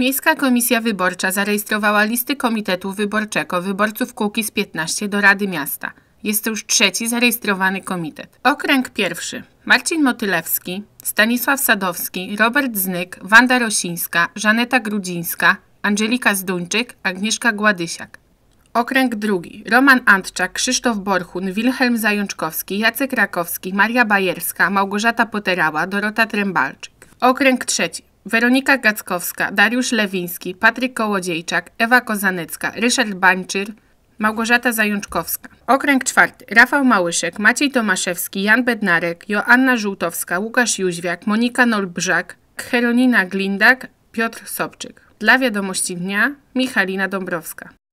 Miejska Komisja Wyborcza zarejestrowała listy Komitetu Wyborczego wyborców Kukiz 15 do Rady Miasta. Jest to już trzeci zarejestrowany komitet. Okręg pierwszy. Marcin Motylewski, Stanisław Sadowski, Robert Znyk, Wanda Rosińska, Żaneta Grudzińska, Angelika Zduńczyk, Agnieszka Gładysiak. Okręg drugi. Roman Antczak, Krzysztof Borchun, Wilhelm Zajączkowski, Jacek Rakowski, Maria Bajerska, Małgorzata Poterała, Dorota Trębalczyk. Okręg trzeci. Weronika Gackowska, Dariusz Lewiński, Patryk Kołodziejczak, Ewa Kozanecka, Ryszard Bańczyr, Małgorzata Zajączkowska. Okręg czwarty. Rafał Małyszek, Maciej Tomaszewski, Jan Bednarek, Joanna Żółtowska, Łukasz Jóźwiak, Monika Nolbrzak, Heronina Glindak, Piotr Sobczyk. Dla wiadomości dnia Michalina Dąbrowska.